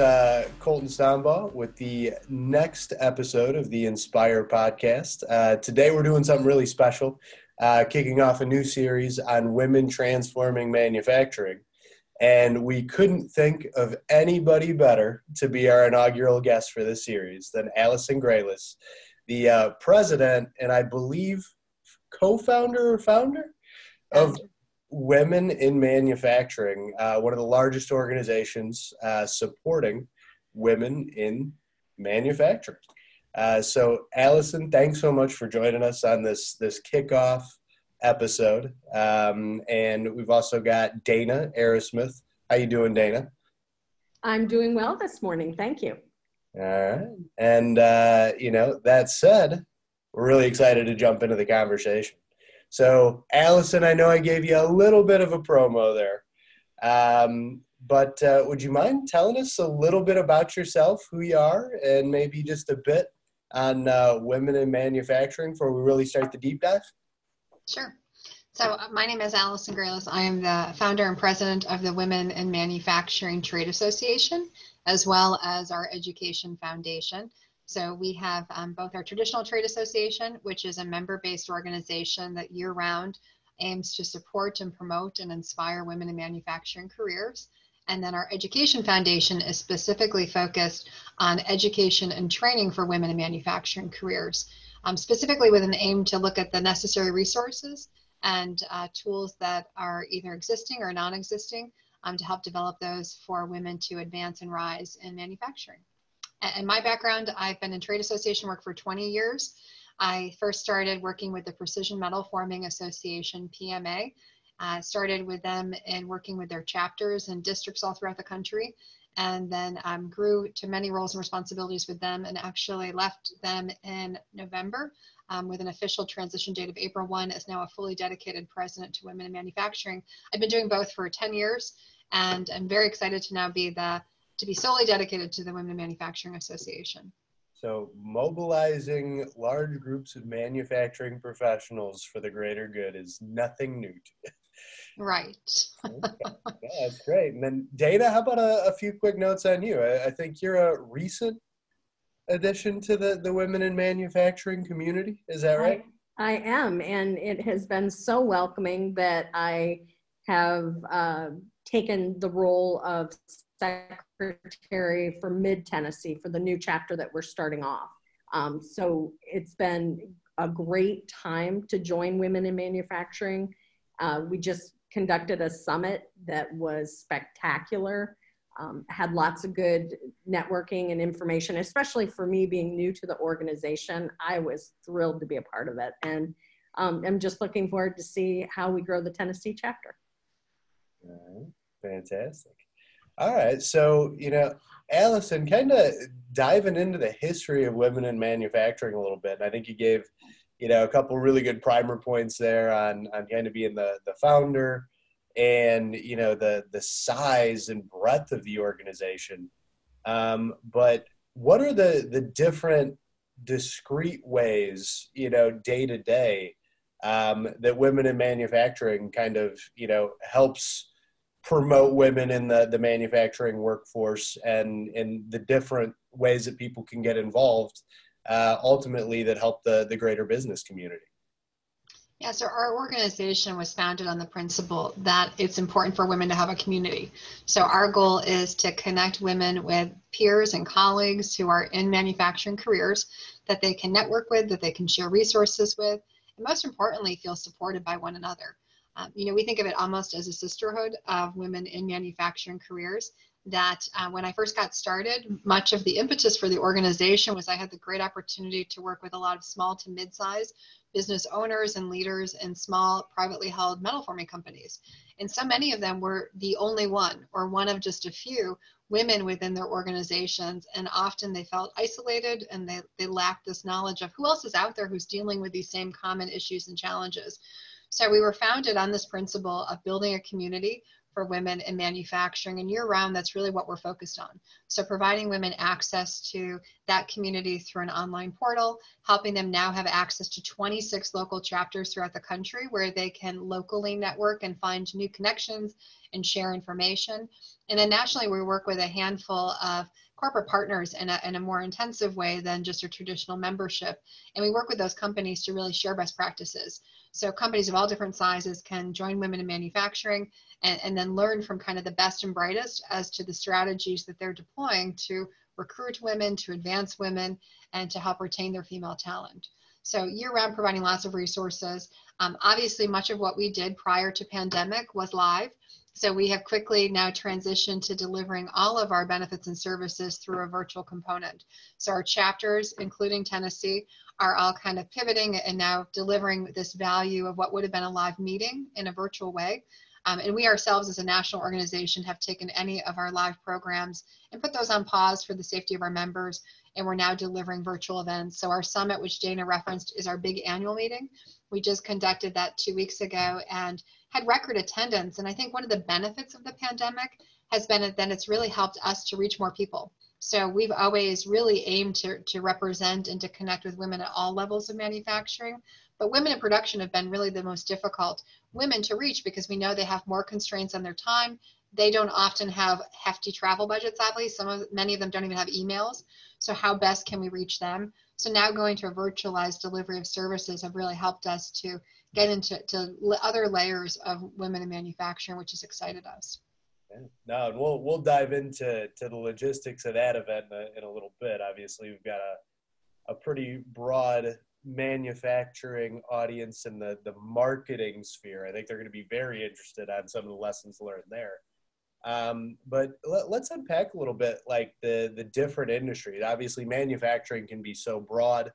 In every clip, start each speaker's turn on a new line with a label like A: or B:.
A: uh, Colton Stombaugh with the next episode of the Inspire podcast. Uh, today we're doing something really special, uh, kicking off a new series on women transforming manufacturing. And we couldn't think of anybody better to be our inaugural guest for this series than Allison Grealis, the uh, president and I believe co founder or founder of Women in Manufacturing, uh, one of the largest organizations uh, supporting women in manufacturing. Uh, so, Allison, thanks so much for joining us on this this kickoff episode. Um, and we've also got Dana Arrowsmith. How you doing, Dana?
B: I'm doing well this morning. Thank you.
A: All right. And uh, you know, that said, we're really excited to jump into the conversation. So, Allison, I know I gave you a little bit of a promo there, um, but uh, would you mind telling us a little bit about yourself, who you are, and maybe just a bit on uh, women in manufacturing before we really start the deep dive?
C: Sure. So, uh, my name is Allison Grealis. I am the founder and president of the Women in Manufacturing Trade Association, as well as our Education Foundation. So we have um, both our traditional trade association, which is a member-based organization that year-round aims to support and promote and inspire women in manufacturing careers. And then our Education Foundation is specifically focused on education and training for women in manufacturing careers, um, specifically with an aim to look at the necessary resources and uh, tools that are either existing or non-existing um, to help develop those for women to advance and rise in manufacturing. And my background, I've been in trade association work for 20 years. I first started working with the Precision Metal Forming Association, PMA. I started with them in working with their chapters and districts all throughout the country, and then um, grew to many roles and responsibilities with them, and actually left them in November um, with an official transition date of April 1 as now a fully dedicated president to women in manufacturing. I've been doing both for 10 years, and I'm very excited to now be the to be solely dedicated to the Women Manufacturing Association.
A: So, mobilizing large groups of manufacturing professionals for the greater good is nothing new to you.
C: Right.
A: okay. yeah, that's great. And then, Dana, how about a, a few quick notes on you? I, I, think you're a recent addition to the, the women in manufacturing community. Is that right?
B: I, I am. And it has been so welcoming that I have uh, taken the role of secretary for Mid Tennessee for the new chapter that we're starting off. Um, so it's been a great time to join women in manufacturing. Uh, we just conducted a summit that was spectacular. Um, had lots of good networking and information, especially for me being new to the organization. I was thrilled to be a part of it. And um, I'm just looking forward to see how we grow the Tennessee chapter.
A: fantastic. All right. So, you know, Allison, kind of diving into the history of women in manufacturing a little bit. I think you gave, you know, a couple really good primer points there on, on kind of being the, the founder and, you know, the, the size and breadth of the organization. Um, but what are the, the different discrete ways, you know, day to day um, that women in manufacturing kind of, you know, helps promote women in the, the manufacturing workforce and in the different ways that people can get involved uh, ultimately that help the, the greater business community
C: yeah, so our organization was founded on the principle that it's important for women to have a community. So our goal is to connect women with peers and colleagues who are in manufacturing careers that they can network with, that they can share resources with, and most importantly, feel supported by one another. Um, you know, we think of it almost as a sisterhood of women in manufacturing careers. That uh, when I first got started, much of the impetus for the organization was I had the great opportunity to work with a lot of small to mid sized business owners and leaders in small privately held metal forming companies. And so many of them were the only one or one of just a few women within their organizations. And often they felt isolated and they, they lacked this knowledge of who else is out there who's dealing with these same common issues and challenges. So we were founded on this principle of building a community for women in manufacturing. And year round, that's really what we're focused on. So, providing women access to that community through an online portal, helping them now have access to 26 local chapters throughout the country where they can locally network and find new connections and share information. And then nationally, we work with a handful of corporate partners in a, in a more intensive way than just a traditional membership. And we work with those companies to really share best practices. So companies of all different sizes can join women in manufacturing and, and then learn from kind of the best and brightest as to the strategies that they're deploying to recruit women, to advance women, and to help retain their female talent. So year round providing lots of resources. Um, obviously, much of what we did prior to pandemic was live. So we have quickly now transitioned to delivering all of our benefits and services through a virtual component. So our chapters, including Tennessee, are all kind of pivoting and now delivering this value of what would have been a live meeting in a virtual way. Um, and we ourselves as a national organization have taken any of our live programs and put those on pause for the safety of our members. And we're now delivering virtual events. So our summit, which Dana referenced, is our big annual meeting. We just conducted that two weeks ago and had record attendance. And I think one of the benefits of the pandemic has been that it's really helped us to reach more people. So we've always really aimed to, to represent and to connect with women at all levels of manufacturing. But women in production have been really the most difficult women to reach because we know they have more constraints on their time. They don't often have hefty travel budgets, sadly. Some of many of them don't even have emails. So how best can we reach them? So now going to a virtualized delivery of services have really helped us to get into to other layers of women in manufacturing, which has excited us. Yeah.
A: No, we'll we'll dive into to the logistics of that event in a, in a little bit. Obviously, we've got a a pretty broad manufacturing audience in the the marketing sphere. I think they're going to be very interested on some of the lessons learned there. Um, but let, us unpack a little bit, like the the different industries. Obviously, manufacturing can be so broad.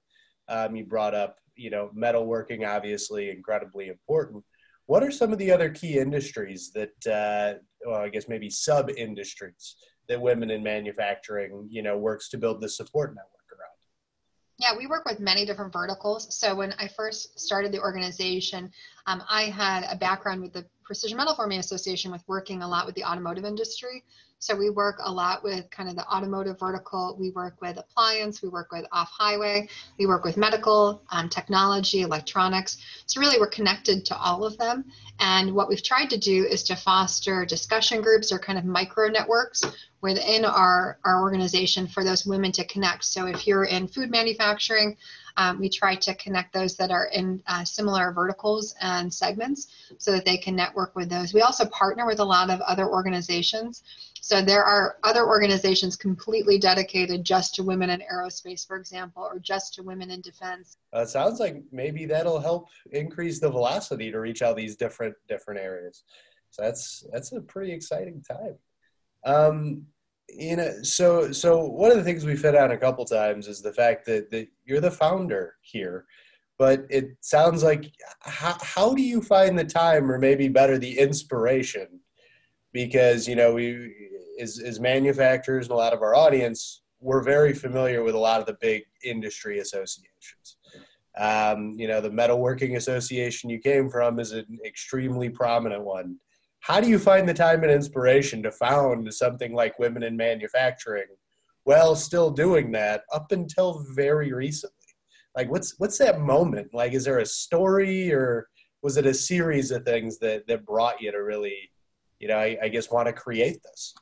A: Um, you brought up you know, metalworking obviously incredibly important. What are some of the other key industries that, uh, well, I guess maybe sub industries that women in manufacturing, you know, works to build the support network around?
C: Yeah, we work with many different verticals. So when I first started the organization, um, I had a background with the Precision Metal Forming Association with working a lot with the automotive industry. So we work a lot with kind of the automotive vertical. We work with appliance, we work with off highway, we work with medical, um, technology, electronics. So really we're connected to all of them. And what we've tried to do is to foster discussion groups or kind of micro networks within our, our organization for those women to connect. So if you're in food manufacturing, um, we try to connect those that are in uh, similar verticals and segments so that they can network with those. We also partner with a lot of other organizations. So there are other organizations completely dedicated just to women in aerospace, for example, or just to women in defense.
A: Uh, it sounds like maybe that'll help increase the velocity to reach all these different different areas. So that's that's a pretty exciting time. Um, you know so so one of the things we've hit on a couple times is the fact that, that you're the founder here but it sounds like how, how do you find the time or maybe better the inspiration? Because you know we as, as manufacturers and a lot of our audience we're very familiar with a lot of the big industry associations. Um, you know the metalworking association you came from is an extremely prominent one how do you find the time and inspiration to found something like Women in Manufacturing while still doing that up until very recently? Like, what's what's that moment? Like, is there a story or was it a series of things that that brought you to really, you know, I, I guess want to create this?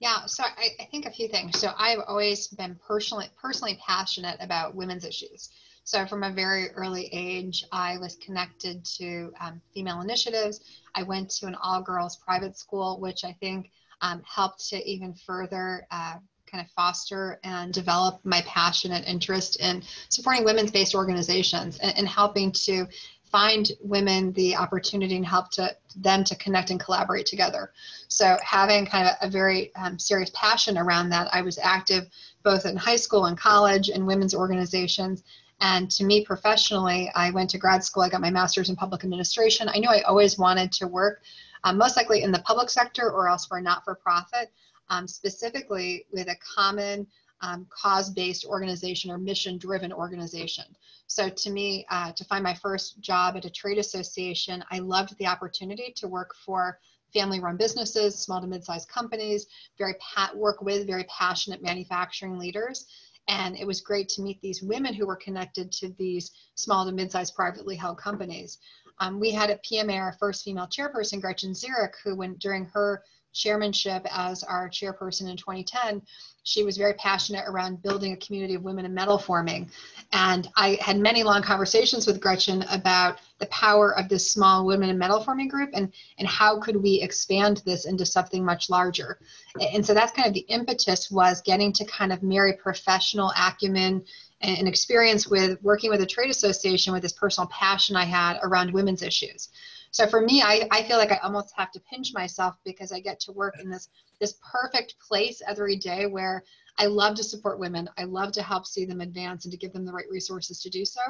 C: Yeah, so I, I think a few things. So I've always been personally personally passionate about women's issues. So from a very early age, I was connected to um, female initiatives. I went to an all girls private school, which I think um, helped to even further uh, kind of foster and develop my passion and interest in supporting women's based organizations and, and helping to find women the opportunity and help to them to connect and collaborate together. So having kind of a very um, serious passion around that, I was active both in high school and college and women's organizations and to me professionally, I went to grad school, I got my master's in public administration. I knew I always wanted to work, um, most likely in the public sector or elsewhere not for profit, um, specifically with a common um, cause based organization or mission driven organization. So to me, uh, to find my first job at a trade association, I loved the opportunity to work for family run businesses, small to mid sized companies, very pat- work with very passionate manufacturing leaders. And it was great to meet these women who were connected to these small to mid sized privately held companies. Um, we had at PMA our first female chairperson, Gretchen Zurich, who went during her chairmanship as our chairperson in 2010, she was very passionate around building a community of women in metal forming. And I had many long conversations with Gretchen about the power of this small women in metal forming group and, and how could we expand this into something much larger. And so that's kind of the impetus was getting to kind of marry professional acumen and experience with working with a trade association with this personal passion I had around women's issues. So for me, I, I feel like I almost have to pinch myself because I get to work in this this perfect place every day where I love to support women. I love to help see them advance and to give them the right resources to do so.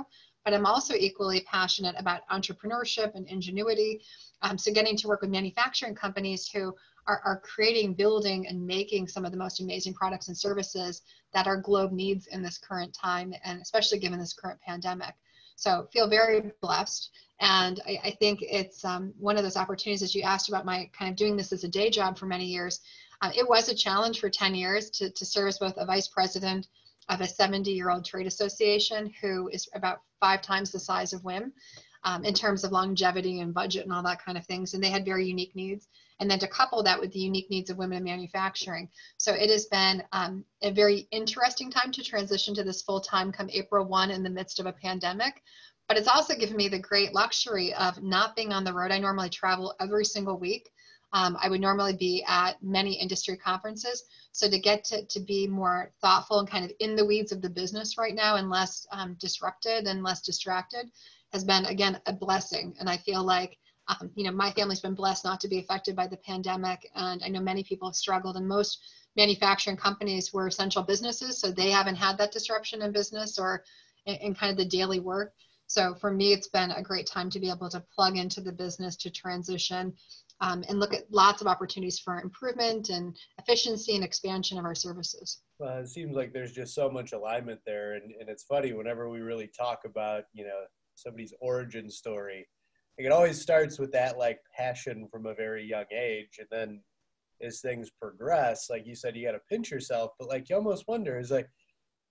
C: But I'm also equally passionate about entrepreneurship and ingenuity. Um, so getting to work with manufacturing companies who are, are creating, building, and making some of the most amazing products and services that our globe needs in this current time, and especially given this current pandemic. So feel very blessed. And I, I think it's um, one of those opportunities that you asked about my kind of doing this as a day job for many years. Uh, it was a challenge for 10 years to, to serve as both a vice president of a 70 year old trade association who is about five times the size of WIM um, in terms of longevity and budget and all that kind of things. And they had very unique needs. And then to couple that with the unique needs of women in manufacturing. So it has been um, a very interesting time to transition to this full time come April 1 in the midst of a pandemic. But it's also given me the great luxury of not being on the road. I normally travel every single week. Um, I would normally be at many industry conferences. So to get to, to be more thoughtful and kind of in the weeds of the business right now and less um, disrupted and less distracted has been, again, a blessing. And I feel like, um, you know, my family's been blessed not to be affected by the pandemic. And I know many people have struggled and most manufacturing companies were essential businesses. So they haven't had that disruption in business or in, in kind of the daily work. So for me, it's been a great time to be able to plug into the business to transition um, and look at lots of opportunities for improvement and efficiency and expansion of our services.
A: Well, it seems like there's just so much alignment there. And, and it's funny, whenever we really talk about, you know, somebody's origin story, it always starts with that like passion from a very young age. And then as things progress, like you said, you got to pinch yourself, but like you almost wonder is like,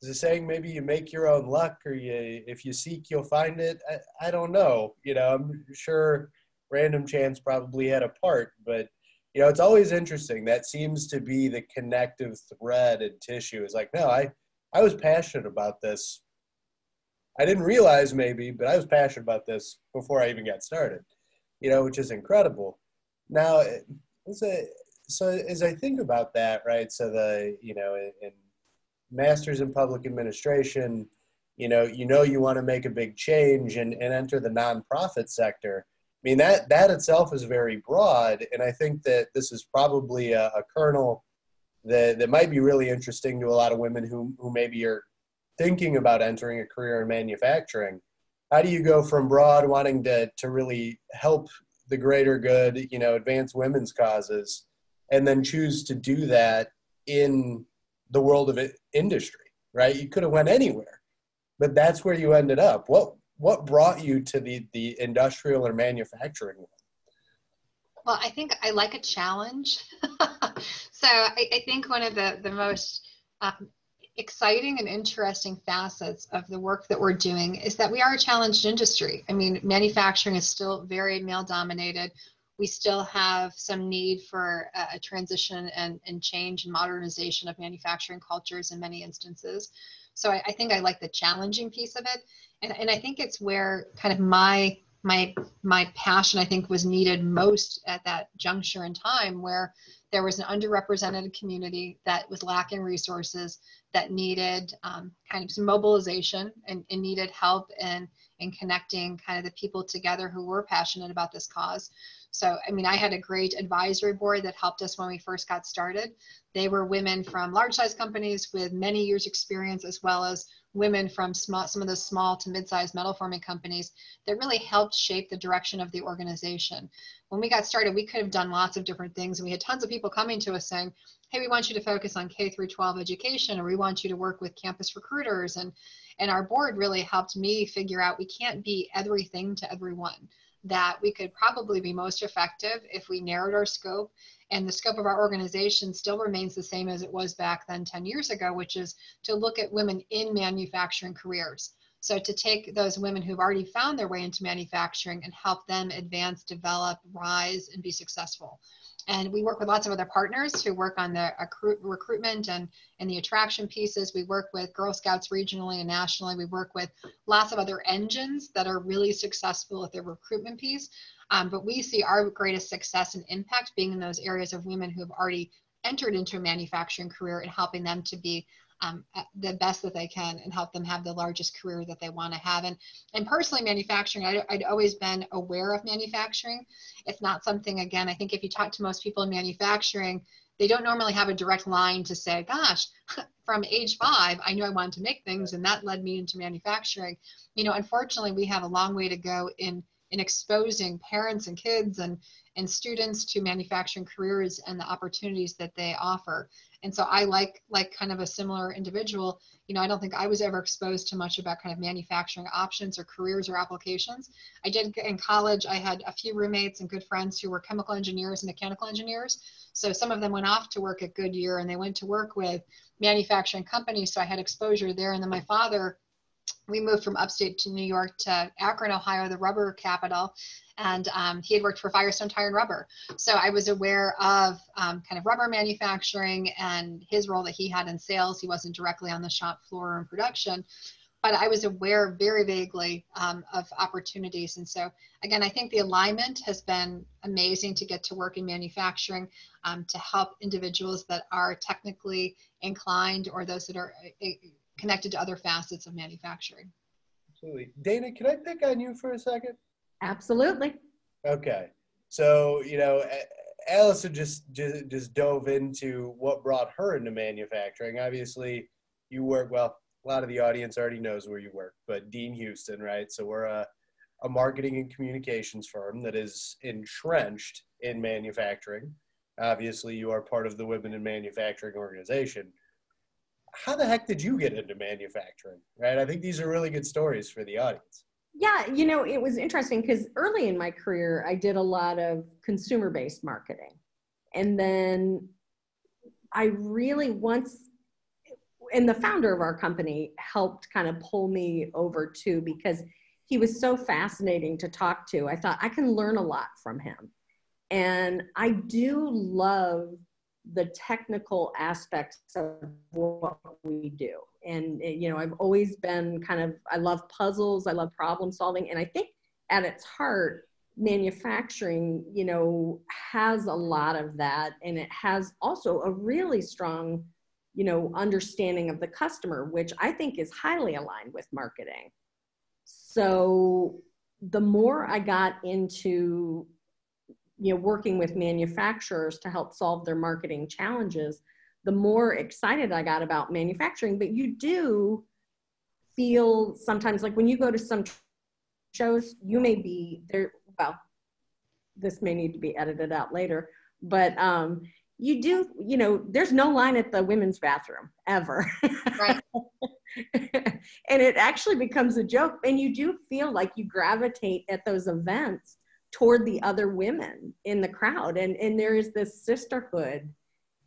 A: is it saying maybe you make your own luck or you if you seek you'll find it I, I don't know you know i'm sure random chance probably had a part but you know it's always interesting that seems to be the connective thread and tissue is like no i i was passionate about this i didn't realize maybe but i was passionate about this before i even got started you know which is incredible now a, so as i think about that right so the you know in master's in public administration, you know, you know you want to make a big change and, and enter the nonprofit sector. I mean, that, that itself is very broad. And I think that this is probably a, a kernel that, that might be really interesting to a lot of women who, who maybe are thinking about entering a career in manufacturing. How do you go from broad wanting to, to really help the greater good, you know, advance women's causes, and then choose to do that in the world of industry, right? You could have went anywhere, but that's where you ended up. What what brought you to the the industrial or manufacturing world?
C: Well, I think I like a challenge. so I, I, think one of the the most um, exciting and interesting facets of the work that we're doing is that we are a challenged industry. I mean, manufacturing is still very male dominated we still have some need for a, transition and, and change and modernization of manufacturing cultures in many instances. So I, I, think I like the challenging piece of it. And, and I think it's where kind of my my my passion I think was needed most at that juncture in time where there was an underrepresented community that was lacking resources that needed um, kind of some mobilization and, and needed help in in connecting kind of the people together who were passionate about this cause. So, I mean, I had a great advisory board that helped us when we first got started. They were women from large size companies with many years experience, as well as women from small, some of the small to mid-sized metal forming companies that really helped shape the direction of the organization. When we got started, we could have done lots of different things. And we had tons of people coming to us saying, hey, we want you to focus on K through 12 education, or we want you to work with campus recruiters. And, and our board really helped me figure out we can't be everything to everyone that we could probably be most effective if we narrowed our scope and the scope of our organization still remains the same as it was back then 10 years ago, which is to look at women in manufacturing careers. So to take those women who've already found their way into manufacturing and help them advance, develop, rise, and be successful. And we work with lots of other partners who work on the recruitment and, and the attraction pieces. We work with Girl Scouts regionally and nationally. We work with lots of other engines that are really successful at their recruitment piece. Um, but we see our greatest success and impact being in those areas of women who have already entered into a manufacturing career and helping them to be um, the best that they can and help them have the largest career that they want to have. And, and personally, manufacturing, I, I'd always been aware of manufacturing. It's not something, again, I think if you talk to most people in manufacturing, they don't normally have a direct line to say, gosh, from age five, I knew I wanted to make things, and that led me into manufacturing. You know, unfortunately, we have a long way to go in in exposing parents and kids and and students to manufacturing careers and the opportunities that they offer. And so i like like kind of a similar individual. You know i don't think i was ever exposed to much about kind of manufacturing options or careers or applications. I did in college i had a few roommates and good friends who were chemical engineers and mechanical engineers. So some of them went off to work at goodyear and they went to work with manufacturing companies. So i had exposure there. And then my father we moved from upstate to New York to Akron, Ohio, the rubber capital. And um, he had worked for Firestone Tire and Rubber. So I was aware of um, kind of rubber manufacturing and his role that he had in sales. He wasn't directly on the shop floor or in production, but I was aware very vaguely um, of opportunities. And so, again, I think the alignment has been amazing to get to work in manufacturing um, to help individuals that are technically inclined or those that are uh, connected to other facets of manufacturing.
A: Absolutely. Dana, can I pick on you for a second?
B: Absolutely.
A: Okay. So, you know, Allison just, just just dove into what brought her into manufacturing. Obviously, you work well. A lot of the audience already knows where you work, but Dean Houston, right? So we're a, a marketing and communications firm that is entrenched in manufacturing. Obviously, you are part of the Women in Manufacturing organization how the heck did you get into manufacturing? Right. I think these are really good stories for the audience.
B: Yeah, you know, it was interesting because early in my career, I did a lot of consumer based marketing. And then I really once, and the founder of our company helped kind of pull me over too because he was so fascinating to talk to. I thought I can learn a lot from him. And I do love the technical aspects of what we do. And, you know, I've always been kind of, I love puzzles, I love problem solving. And I think at its heart, manufacturing, you know, has a lot of that. And it has also a really strong, you know, understanding of the customer, which I think is highly aligned with marketing. So the more I got into you know working with manufacturers to help solve their marketing challenges the more excited i got about manufacturing. But you do feel sometimes like when you go to some shows you may be there well this may need to be edited out later but um you do you know there's no line at the women's bathroom ever. Right. And it actually becomes a joke and you do feel like you gravitate at those events toward the other women in the crowd. And and there is this sisterhood.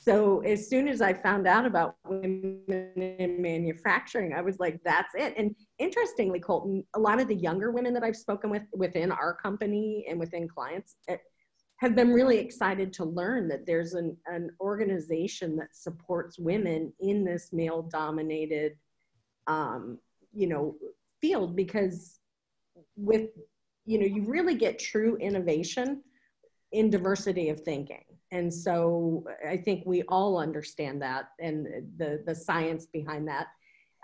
B: So as soon as i found out about women in manufacturing i was like that's it. And interestingly colton a lot of the younger women that i've spoken with within our company and within clients eh, have been really excited to learn that there's an, an organization that supports women in this male dominated um, you know field. Because with you know you really get true innovation in diversity of thinking. And so i think we all understand that and the the science behind that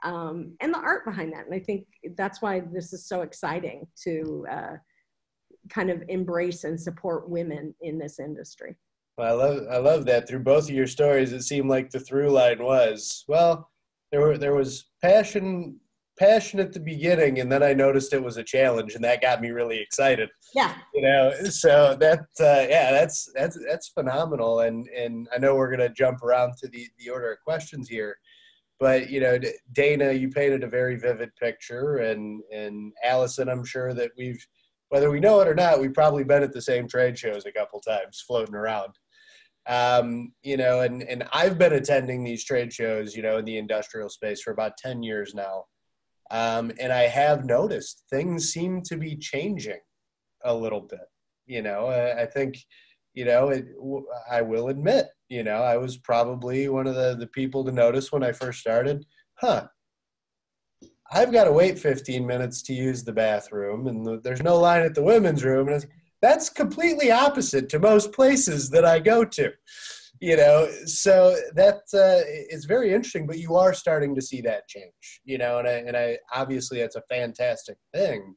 B: um, and the art behind that. And i think that's why this is so exciting to uh, kind of embrace and support women in this industry.
A: Well, i love i love that. Through both of your stories it seemed like the through line was well there were there was passion passion at the beginning and then i noticed it was a challenge and that got me really excited
B: yeah
A: you know so that uh, yeah that's that's that's phenomenal and and i know we're going to jump around to the the order of questions here but you know dana you painted a very vivid picture and and allison i'm sure that we've whether we know it or not, we've probably been at the same trade shows a couple times floating around. Um, you know, and, and I've been attending these trade shows, you know, in the industrial space for about 10 years now. Um, and I have noticed things seem to be changing a little bit. You know, I, I think, you know, it, I will admit, you know, I was probably one of the, the people to notice when I first started, huh, I've got to wait 15 minutes to use the bathroom and there's no line at the women's room. And that's completely opposite to most places that I go to. You know, so that uh, is very interesting, but you are starting to see that change, you know, and I, and I obviously that's a fantastic thing,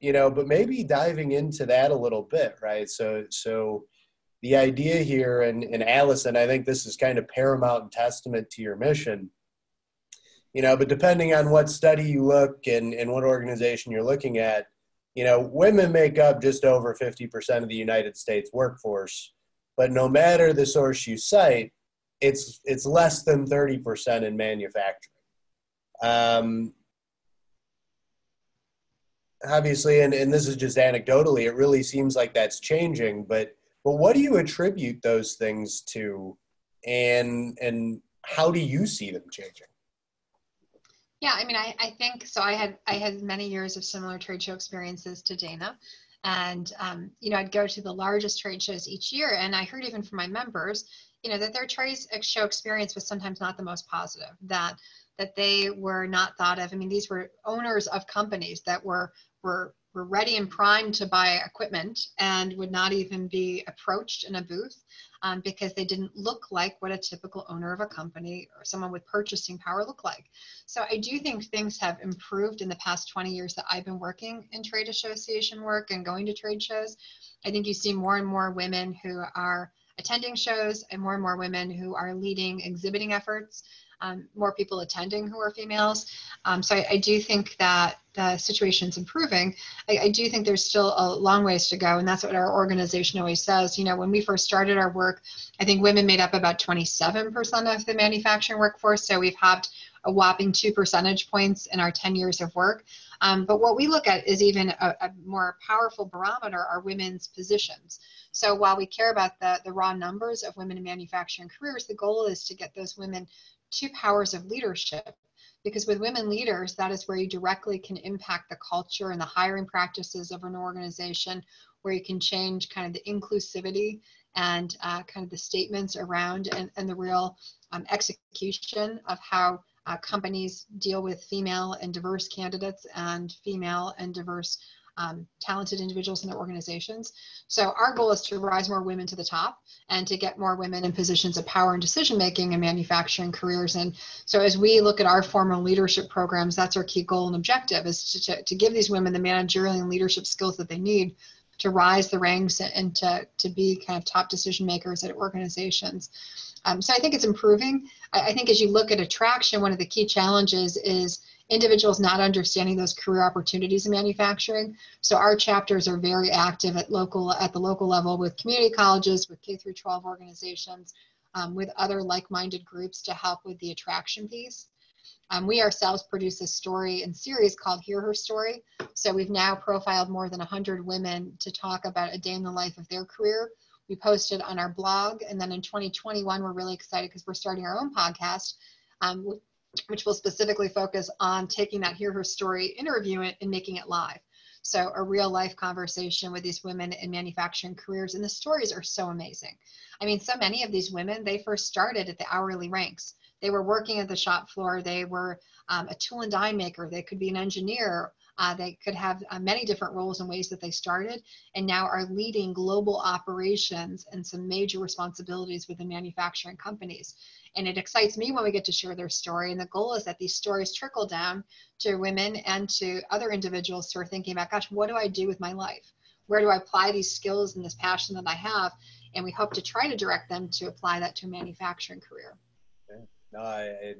A: you know, but maybe diving into that a little bit, right? So, so the idea here, and, and Allison, I think this is kind of paramount and testament to your mission you know but depending on what study you look and, and what organization you're looking at you know women make up just over 50% of the united states workforce but no matter the source you cite it's it's less than 30% in manufacturing. Um, obviously and, and this is just anecdotally it really seems like that's changing but but what do you attribute those things to? And and how do you see them changing?
C: Yeah, I mean, I, I think so. I had I had many years of similar trade show experiences to Dana, and um, you know, I'd go to the largest trade shows each year, and I heard even from my members, you know, that their trade show experience was sometimes not the most positive. That that they were not thought of. I mean, these were owners of companies that were were were ready and primed to buy equipment and would not even be approached in a booth um, because they didn't look like what a typical owner of a company or someone with purchasing power look like. So I do think things have improved in the past 20 years that I've been working in trade association work and going to trade shows. I think you see more and more women who are attending shows and more and more women who are leading exhibiting efforts um, more people attending who are females. Um, so I, I, do think that the situation's improving. I, I, do think there's still a long ways to go, and that's what our organization always says. You know, when we first started our work, I think women made up about 27% of the manufacturing workforce. So we've hopped a whopping two percentage points in our 10 years of work. Um, but what we look at is even a, a, more powerful barometer are women's positions. So while we care about the, the raw numbers of women in manufacturing careers, the goal is to get those women two powers of leadership because with women leaders that is where you directly can impact the culture and the hiring practices of an organization where you can change kind of the inclusivity and uh, kind of the statements around and, and the real um, execution of how uh, companies deal with female and diverse candidates and female and diverse um, talented individuals in their organizations. So our goal is to rise more women to the top and to get more women in positions of power and decision making in manufacturing careers. And so as we look at our formal leadership programs, that's our key goal and objective is to, to, to give these women the managerial and leadership skills that they need to rise the ranks and to, to be kind of top decision makers at organizations. Um, so I think it's improving. I, I think as you look at attraction, one of the key challenges is individuals not understanding those career opportunities in manufacturing. So our chapters are very active at local at the local level with community colleges, with K through 12 organizations, um, with other like-minded groups to help with the attraction piece. Um, we ourselves produce a story and series called Hear Her Story. So we've now profiled more than 100 women to talk about a day in the life of their career. We posted on our blog, and then in 2021, we're really excited because we're starting our own podcast um, which will specifically focus on taking that Hear Her Story, interview it, and making it live. So, a real life conversation with these women in manufacturing careers. And the stories are so amazing. I mean, so many of these women, they first started at the hourly ranks. They were working at the shop floor, they were um, a tool and die maker, they could be an engineer. Uh, they could have uh, many different roles and ways that they started and now are leading global operations and some major responsibilities within manufacturing companies. And it excites me when we get to share their story. And the goal is that these stories trickle down to women and to other individuals who are thinking about, gosh, what do I do with my life? Where do I apply these skills and this passion that I have? And we hope to try to direct them to apply that to a manufacturing career.
A: No, I, I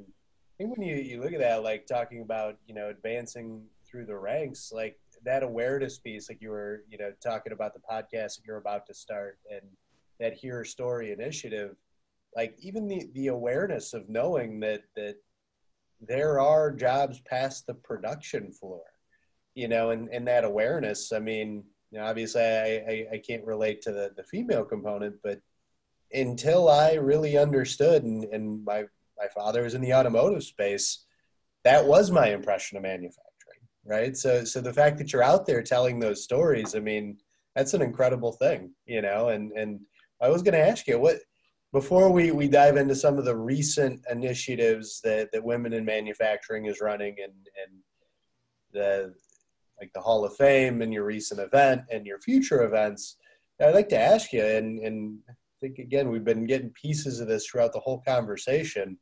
A: think when you, you look at that, like talking about, you know, advancing through the ranks, like that awareness piece, like you were, you know, talking about the podcast that you're about to start and that Hear Story initiative, like even the the awareness of knowing that that there are jobs past the production floor you know and, and that awareness i mean you know, obviously I, I, I can't relate to the, the female component, but until I really understood, and, and my, my father was in the automotive space, that was my impression of manufacturing, right? So, so the fact that you're out there telling those stories, I mean, that's an incredible thing, you know. And and I was going to ask you what before we we dive into some of the recent initiatives that that women in manufacturing is running and and the like the Hall of Fame and your recent event and your future events. I'd like to ask you, and, and think again, we've been getting pieces of this throughout the whole conversation.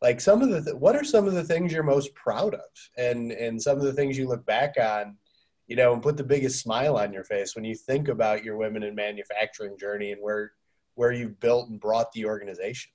A: Like some of the, th- what are some of the things you're most proud of, and and some of the things you look back on, you know, and put the biggest smile on your face when you think about your women in manufacturing journey and where where you've built and brought the organization.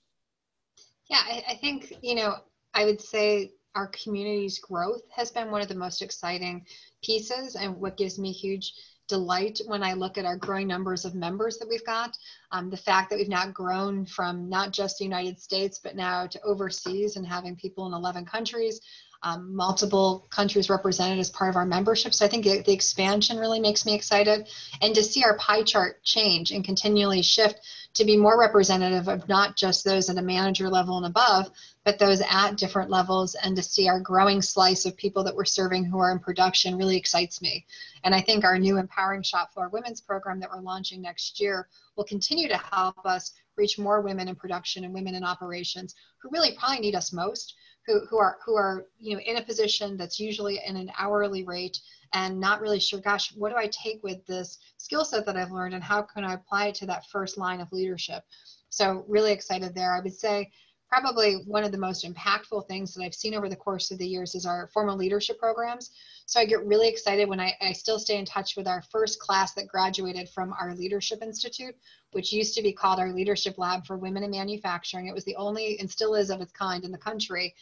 C: Yeah, I, I think you know, I would say our community's growth has been one of the most exciting pieces and what gives me huge delight when I look at our growing numbers of members that we've got. Um, the fact that we've now grown from not just the United States, but now to overseas and having people in 11 countries, um, multiple countries represented as part of our membership. So I think the expansion really makes me excited. And to see our pie chart change and continually shift to be more representative of not just those at a manager level and above, but those at different levels and to see our growing slice of people that we're serving who are in production really excites me. And I think our new Empowering Shop Floor Women's program that we're launching next year will continue to help us reach more women in production and women in operations who really probably need us most, who, who are who are you know in a position that's usually in an hourly rate and not really sure, gosh, what do I take with this skill set that I've learned and how can I apply it to that first line of leadership? So really excited there. I would say probably one of the most impactful things that I've seen over the course of the years is our formal leadership programs. So I get really excited when I, I still stay in touch with our first class that graduated from our Leadership Institute, which used to be called our Leadership Lab for Women in Manufacturing. It was the only and still is of its kind in the country.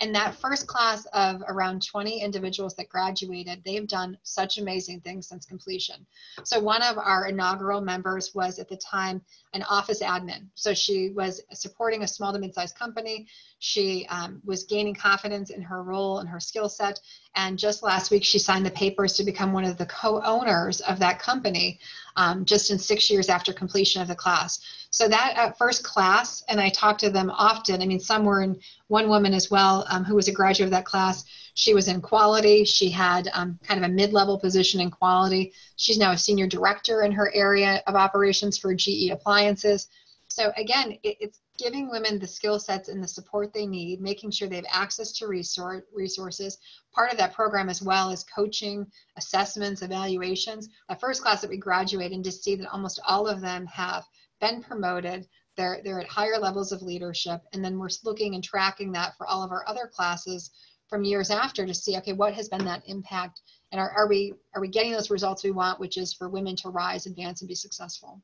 C: And that first class of around 20 individuals that graduated, they've done such amazing things since completion. So one of our inaugural members was at the time an office admin. So she was supporting a small to mid-sized company. She um, was gaining confidence in her role and her skill set. And just last week, she signed the papers to become one of the co-owners of that company um, just in six years after completion of the class. So that uh, first class, and I talk to them often. I mean, some were in one woman as well um, who was a graduate of that class. She was in quality. She had um, kind of a mid-level position in quality. She's now a senior director in her area of operations for GE Appliances. So again, it, it's giving women the skill sets and the support they need, making sure they have access to resource, resources. Part of that program as well is coaching, assessments, evaluations. The first class that we graduate and to see that almost all of them have been promoted. They're, they're at higher levels of leadership. And then we're looking and tracking that for all of our other classes from years after to see, okay, what has been that impact? And are, are, we, are we getting those results we want, which is for women to rise, advance, and be successful?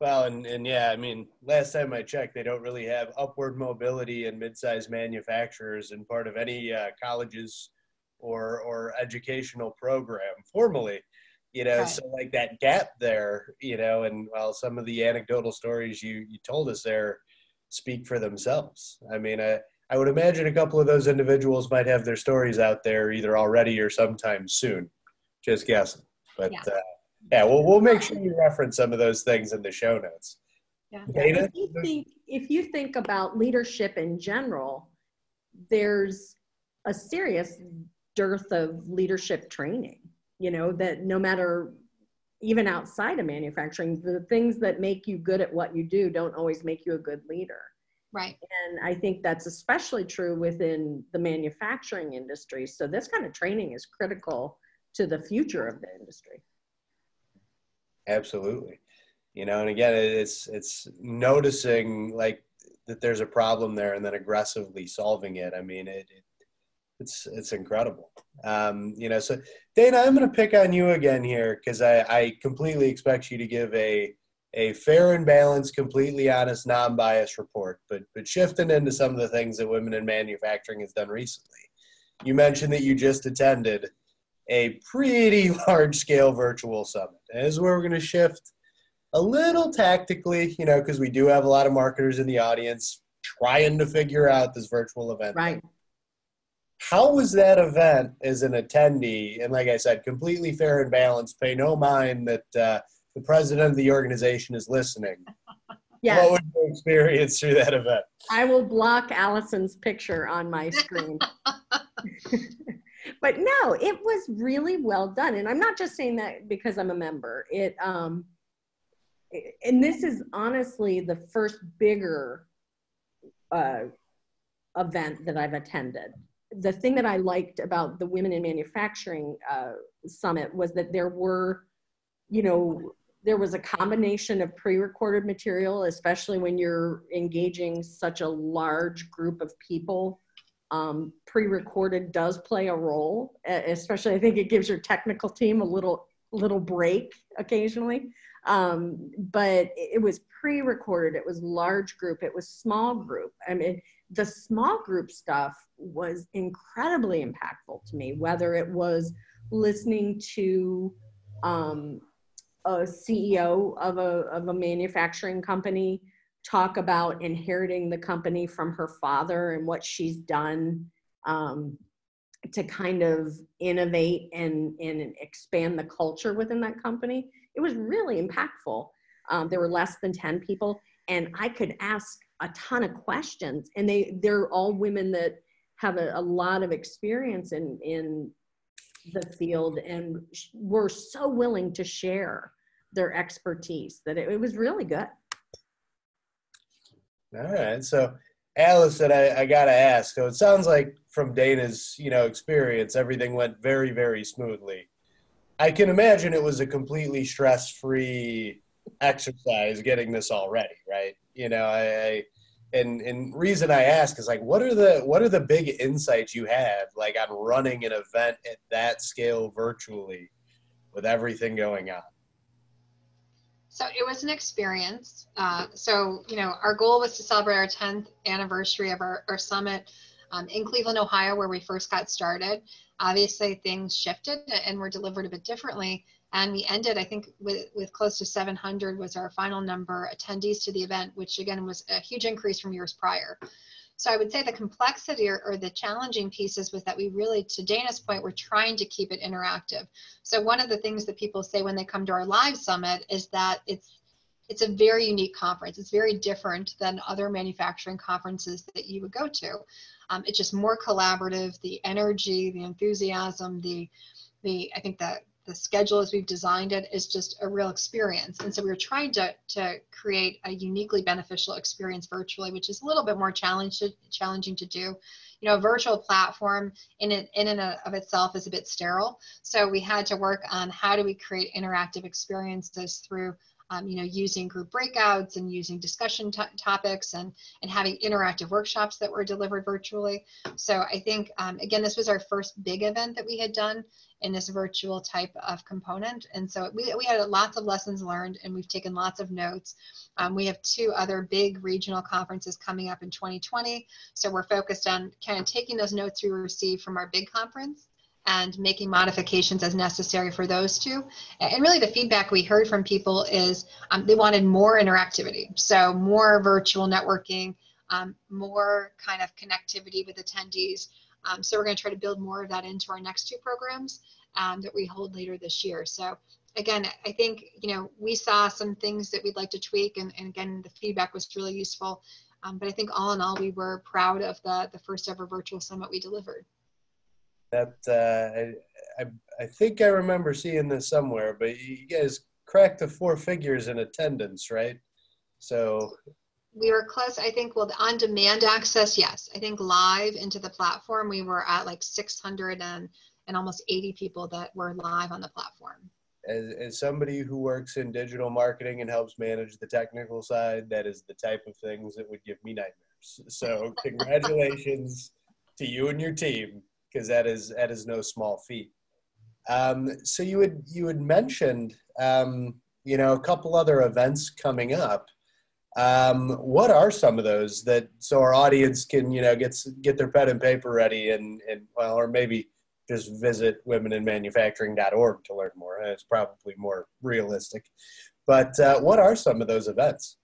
A: Well, and, and yeah, I mean, last time I checked, they don't really have upward mobility in mid-sized manufacturers and part of any uh, colleges or or educational program formally. You know, right. so like that gap there, you know, and well, some of the anecdotal stories you you told us there speak for themselves. I mean, I I would imagine a couple of those individuals might have their stories out there either already or sometime soon. Just guessing, but. Yeah. Uh, yeah, well, we'll make sure you reference some of those things in the show notes.
B: Yeah. Dana? If you think if you think about leadership in general, there's a serious dearth of leadership training. You know that no matter even outside of manufacturing, the things that make you good at what you do don't always make you a good leader.
C: Right.
B: And I think that's especially true within the manufacturing industry. So this kind of training is critical to the future of the industry.
A: Absolutely. You know, and again, it's it's noticing like that there's a problem there and then aggressively solving it. I mean, it, it it's it's incredible. Um, you know, so Dana, I'm going to pick on you again here because I, I completely expect you to give a a fair and balanced, completely honest, non-biased report. But but shifting into some of the things that women in manufacturing has done recently, you mentioned that you just attended a pretty large scale virtual summit. And this is where we're going to shift a little tactically, you know, because we do have a lot of marketers in the audience trying to figure out this virtual event.
B: Right.
A: how was that event as an attendee? And like I said, completely fair and balanced. Pay no mind that uh, the president of the organization is listening.
B: Yes.
A: What was your experience through that event?
B: I will block Allison's picture on my screen. but no, it was really well done. And I'm not just saying that because I'm a member. It um and this is honestly the first bigger uh, event that I've attended. The thing that I liked about the Women in Manufacturing uh, Summit was that there were, you know, there was a combination of pre-recorded material, especially when you're engaging such a large group of people. Um, pre-recorded does play a role, especially I think it gives your technical team a little little break occasionally. Um, but it was pre-recorded. It was large group. It was small group. I mean, the small group stuff was incredibly impactful to me. Whether it was listening to um, a CEO of a, of a manufacturing company talk about inheriting the company from her father and what she's done um, to kind of innovate and, and expand the culture within that company. It was really impactful. Um, there were less than 10 people, and I could ask a ton of questions. And they, they're all women that have a, a lot of experience in, in the field and were so willing to share their expertise that it, it was really good.
A: All right. So, Allison, I, I got to ask. So, it sounds like from Dana's, you know, experience, everything went very, very smoothly. I can imagine it was a completely stress-free exercise getting this all ready, right? You know, I, I and and reason I ask is like, what are the what are the big insights you have like on running an event at that scale virtually, with everything going on?
C: So it was an experience. Uh, so, you know, our goal was to celebrate our 10th anniversary of our, our summit um, in Cleveland, Ohio, where we first got started. Obviously, things shifted and were delivered a bit differently. And we ended, I think, with, with close to 700 was our final number attendees to the event, which again was a huge increase from years prior. So I would say the complexity or, or, the challenging pieces was that we really, to Dana's point, we're trying to keep it interactive. So one of the things that people say when they come to our live summit is that it's it's a very unique conference. It's very different than other manufacturing conferences that you would go to. Um, it's just more collaborative. The energy, the enthusiasm, the the I think that the schedule as we've designed it is just a real experience. And so we were trying to, to create a uniquely beneficial experience virtually, which is a little bit more challenge, challenging to do. You know, a virtual platform in, it, in and of itself is a bit sterile. So we had to work on how do we create interactive experiences through um, you know, using group breakouts and using discussion topics and, and having interactive workshops that were delivered virtually. So I think, um, again, this was our first big event that we had done in this virtual type of component. And so we, we had lots of lessons learned and we've taken lots of notes. Um, we have two other big regional conferences coming up in 2020. So we're focused on kind of taking those notes we received from our big conference and making modifications as necessary for those two. And really the feedback we heard from people is um, they wanted more interactivity. So more virtual networking, um, more kind of connectivity with attendees, um, so we're going to try to build more of that into our next two programs um, that we hold later this year. So again, I think, you know, we saw some things that we'd like to tweak and, and again, the feedback was really useful. Um, but I think all in all, we were proud of the, the first ever virtual summit we delivered.
A: That uh, I, I, I think I remember seeing this somewhere, but you guys cracked the four figures in attendance, right? So
C: we were close. I think, well, the on demand access, yes. I think live into the platform, we were at like 600 and, and almost 80 people that were live on the platform.
A: As, as somebody who works in digital marketing and helps manage the technical side, that is the type of things that would give me nightmares. So, congratulations to you and your team, because that is that is no small feat. Um, so you had you had mentioned um, you know a couple other events coming up. Um, what are some of those that so our audience can you know get get their pen and paper ready and and well or maybe just visit womeninmanufacturing.org to learn more. It's probably more realistic. But uh, what are some of those events?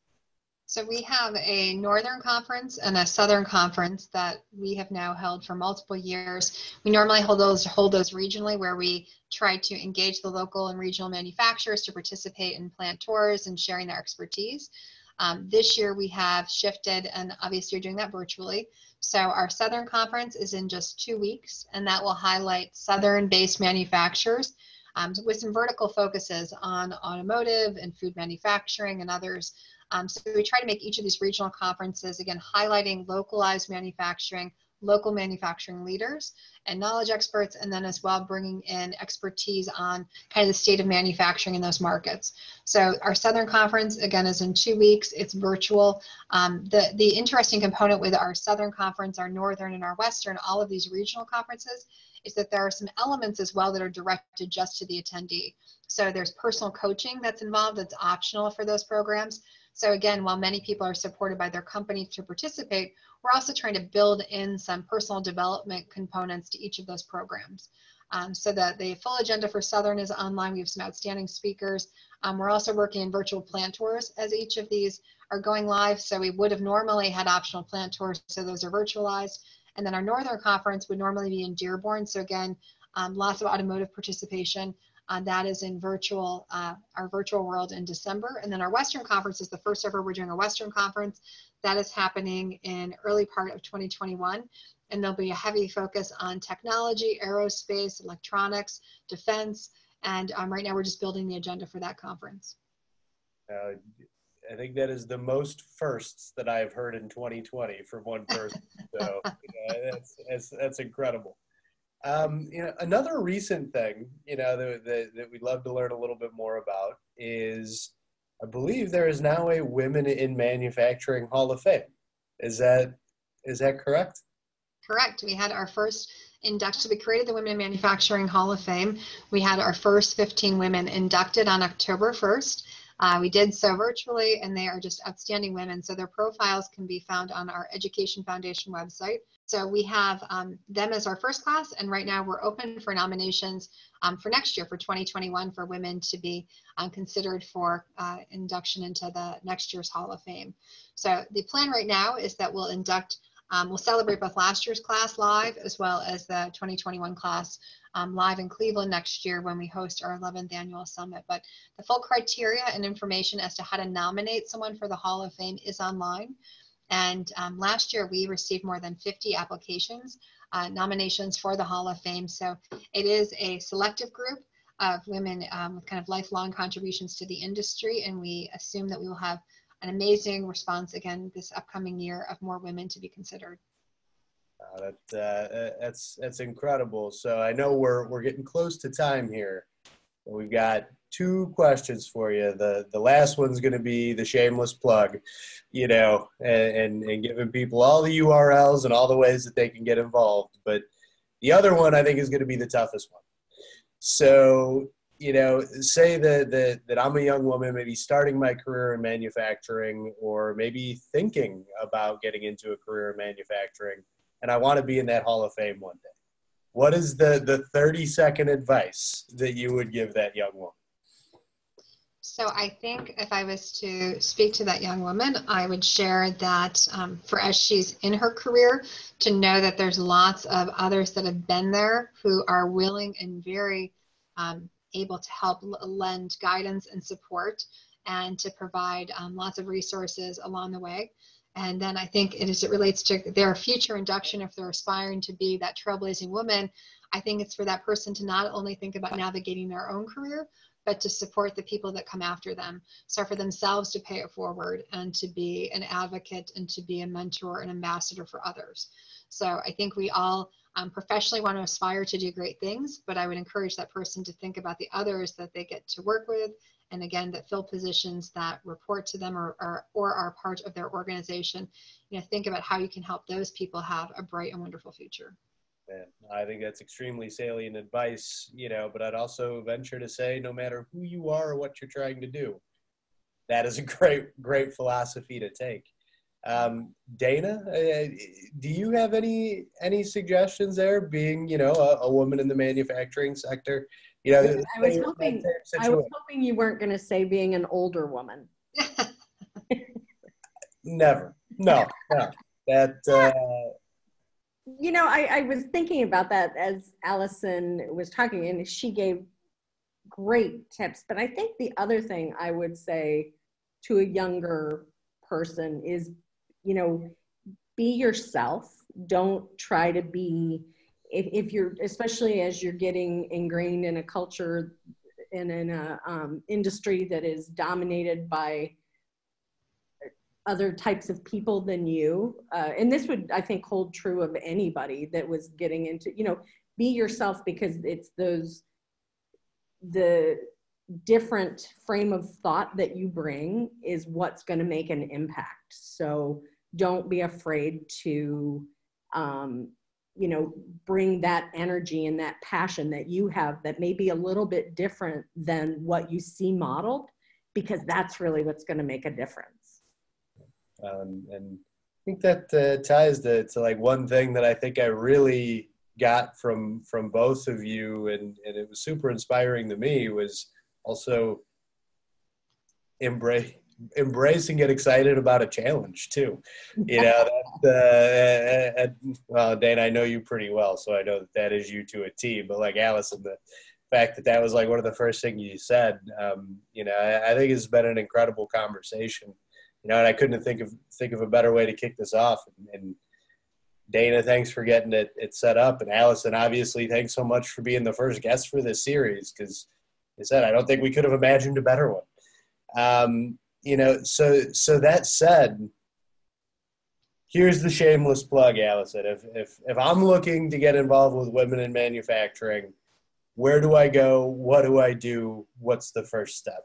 C: So we have a northern conference and a southern conference that we have now held for multiple years. We normally hold those hold those regionally where we try to engage the local and regional manufacturers to participate in plant tours and sharing their expertise. Um, this year we have shifted and obviously you're doing that virtually. So our Southern Conference is in just two weeks and that will highlight Southern-based manufacturers um, with some vertical focuses on automotive and food manufacturing and others. Um, so we try to make each of these regional conferences, again, highlighting localized manufacturing, local manufacturing leaders and knowledge experts, and then as well bringing in expertise on kind of the state of manufacturing in those markets. So our Southern Conference, again, is in two weeks. It's virtual. Um, the, the interesting component with our Southern Conference, our Northern and our Western, all of these regional conferences, is that there are some elements as well that are directed just to the attendee. So there's personal coaching that's involved that's optional for those programs. So again, while many people are supported by their company to participate, we're also trying to build in some personal development components to each of those programs. Um, so that the full agenda for Southern is online. We have some outstanding speakers. Um, we're also working in virtual plant tours as each of these are going live. So we would have normally had optional plant tours, so those are virtualized. And then our Northern Conference would normally be in Dearborn. So again, um, lots of automotive participation. Uh, that is in virtual, uh, our virtual world in December. And then our Western Conference is the first ever we're doing a Western Conference. That is happening in early part of 2021. And there'll be a heavy focus on technology, aerospace, electronics, defense. And um, right now we're just building the agenda for that conference.
A: Uh, I think that is the most firsts that I've heard in 2020 from one person. so that's, that's, that's incredible. Um, you know, another recent thing, you know, that, that, that, we'd love to learn a little bit more about is I believe there is now a Women in Manufacturing Hall of Fame. Is that is that correct?
C: Correct. We had our first induction. We created the Women in Manufacturing Hall of Fame. We had our first 15 women inducted on October 1st. Uh, we did so virtually, and they are just outstanding women. So their profiles can be found on our Education Foundation website. So we have um, them as our first class, and right now we're open for nominations um, for next year for 2021 for women to be um, considered for uh, induction into the next year's Hall of Fame. So the plan right now is that we'll induct um, we'll celebrate both last year's class live as well as the 2021 class um, live in Cleveland next year when we host our 11th annual summit. But the full criteria and information as to how to nominate someone for the Hall of Fame is online. And um, last year we received more than 50 applications, uh, nominations for the Hall of Fame. So it is a selective group of women um, with kind of lifelong contributions to the industry. And we assume that we will have an amazing response again this upcoming year of more women to be considered.
A: Uh, that, uh, that's that's incredible. So I know we're we're getting close to time here. We've got two questions for you. The the last one's going to be the shameless plug, you know, and, and, and giving people all the URLs and all the ways that they can get involved. But the other one I think is going to be the toughest one. So you know, say that, that that I'm a young woman, maybe starting my career in manufacturing, or maybe thinking about getting into a career in manufacturing, and I want to be in that Hall of Fame one day. What is the the 30 second advice that you would give that young woman?
C: So I think if I was to speak to that young woman, I would share that um, for as she's in her career, to know that there's lots of others that have been there who are willing and very um, able to help lend guidance and support and to provide um, lots of resources along the way. And then I think it, as it relates to their future induction, if they're aspiring to be that trailblazing woman, I think it's for that person to not only think about navigating their own career, but to support the people that come after them. So for themselves to pay it forward and to be an advocate and to be a mentor and ambassador for others. So I think we all um, professionally want to aspire to do great things, but I would encourage that person to think about the others that they get to work with, and again, that fill positions that report to them or, or, or are part of their organization. You know, think about how you can help those people have a bright and wonderful future.
A: Yeah, I think that's extremely salient advice, you know, but I'd also venture to say no matter who you are or what you're trying to do, that is a great, great philosophy to take. Um, Dana, uh, do you have any any suggestions there? Being you know a, a woman in the manufacturing sector, you know,
B: I was hoping I was hoping you weren't going to say being an older woman.
A: Never. No, no. That, uh,
B: you know, I, I was thinking about that as Allison was talking, and she gave great tips. But I think the other thing I would say to a younger person is, you know, be yourself. Don't try to be, if, if you're, especially as you're getting ingrained in a culture and in an um, industry that is dominated by other types of people than you. Uh, and this would, I think, hold true of anybody that was getting into, you know, be yourself because it's those, the different frame of thought that you bring is what's going to make an impact. So don't be afraid to, um, you know, bring that energy and that passion that you have that may be a little bit different than what you see modeled, because that's really what's going to make a difference.
A: Um, and I think that uh, ties to, to like one thing that I think I really got from from both of you, and and it was super inspiring to me was also embrace embrace and get excited about a challenge too. You know, that, uh, well, Dana, I know you pretty well, so I know that that is you to a T. But like Allison, the fact that that was like one of the first things you said, um, you know, I, I think it's been an incredible conversation you know, and I couldn't think of think of a better way to kick this off. And, and Dana, thanks for getting it, it set up, and Allison, obviously, thanks so much for being the first guest for this series because, I said, I don't think we could have imagined a better one. Um, you know, so so that said, here's the shameless plug, Allison. If if if I'm looking to get involved with women in manufacturing, where do I go? What do I do? What's the first step?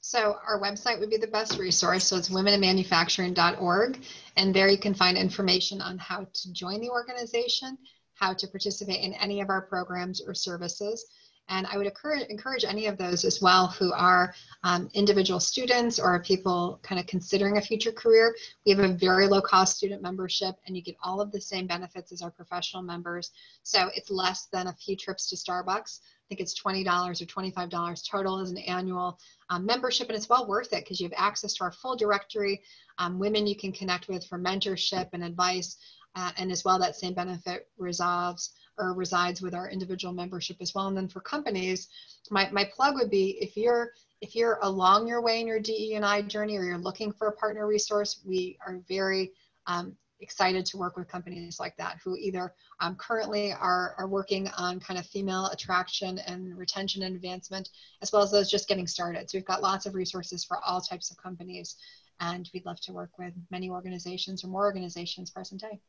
C: So our website would be the best resource. So it's womeninmanufacturing.org. And there you can find information on how to join the organization, how to participate in any of our programs or services. And I would encourage, encourage any of those as well who are um, individual students or people kind of considering a future career. We have a very low cost student membership and you get all of the same benefits as our professional members. So it's less than a few trips to Starbucks. I think it's $20 or $25 total as an annual um, membership, and it's well worth it because you have access to our full directory, um, women you can connect with for mentorship and advice, uh, and as well that same benefit resolves or resides with our individual membership as well. And then for companies, my, my plug would be if you're if you're along your way in your DE and I journey or you're looking for a partner resource, we are very um, excited to work with companies like that who either um, currently are, are working on kind of female attraction and retention and advancement, as well as those just getting started. So we've got lots of resources for all types of companies, and we'd love to work with many organizations or more organizations present day.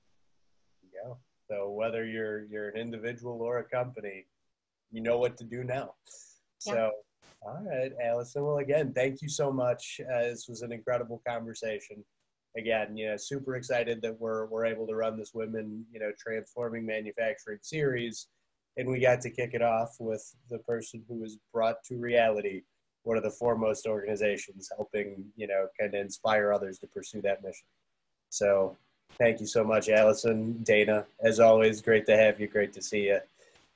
A: Yeah. So whether you're you're an individual or a company, you know what to do now. So. All right, Allison. Well, again, thank you so much. Uh, this was an incredible conversation again, you know, super excited that we're we're able to run this women, you know, transforming manufacturing series, and we got to kick it off with the person who was brought to reality one of the foremost organizations helping, you know, kind of inspire others to pursue that mission. So, thank you so much, Allison, Dana. As always, great to have you. Great to see you,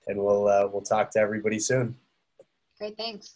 A: and we'll uh, we'll talk to everybody soon.
C: Great, thanks.